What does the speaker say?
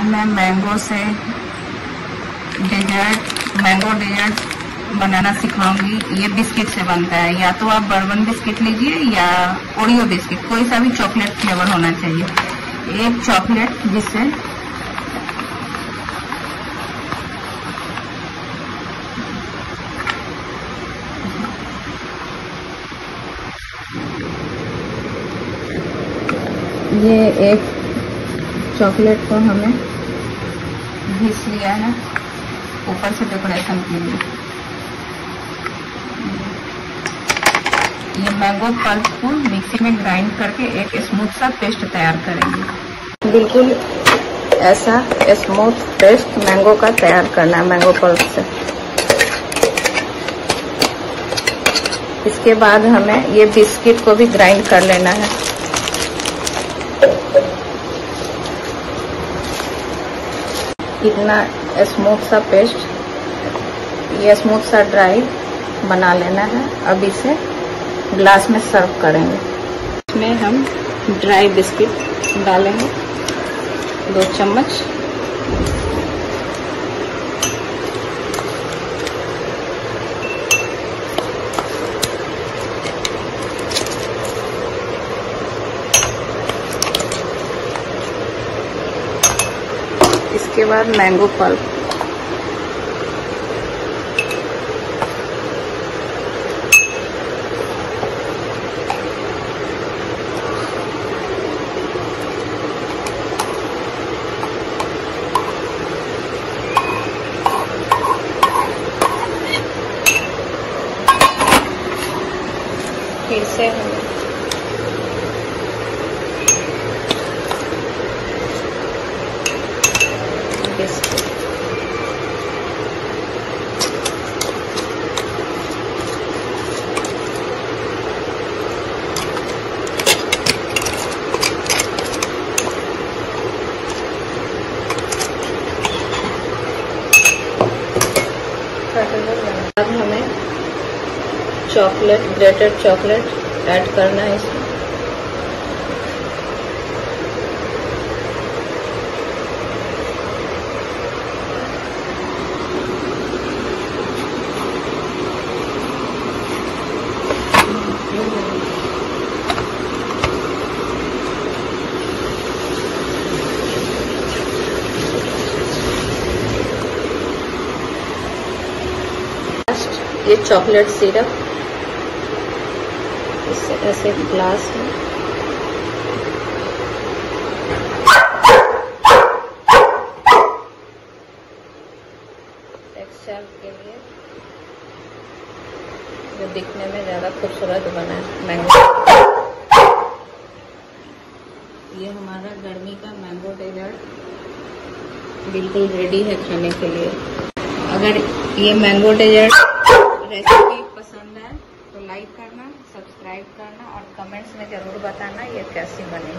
आज मैं मैंगो से डेजर्ट मैंगो डेजर्ट बनाना सिखाऊँगी ये बिस्किट से बनता है। या तो आप बर्बन बिस्किट लीजिए या ओरियो बिस्किट कोई सा भी चॉकलेट फ्लेवर होना चाहिए। एक चॉकलेट जिससे ये एक चॉकलेट को हमें घिस लिया है ऊपर से डेकोरेशन के लिए। ये मैंगो पल्प को मिक्सी में ग्राइंड करके एक स्मूथ सा पेस्ट तैयार करेंगे। बिल्कुल ऐसा स्मूथ पेस्ट मैंगो का तैयार करना है मैंगो पल्प से। इसके बाद हमें ये बिस्किट को भी ग्राइंड कर लेना है। इतना स्मूथ सा पेस्ट ये स्मूथ सा ड्राई बना लेना है। अब इसे ग्लास में सर्व करेंगे। इसमें हम ड्राई बिस्किट डालेंगे। दो चम्मच। इसके बाद मैंगो पल्प फिर से अब हमें चॉकलेट ग्रेटेड चॉकलेट ऐड करना है ये चॉकलेट सिरप। इससे ऐसे ग्लास है। टेक्सचर के लिए जो दिखने में ज़्यादा खूबसूरत बना है मैंगो ये हमारा गर्मी का मैंगो डेजर्ट बिल्कुल रेडी है खाने के लिए। अगर ये मैंगो डेजर्ट रेसिपी पसंद है तो लाइक करना सब्सक्राइब करना और कमेंट्स में ज़रूर बताना ये कैसी बनी।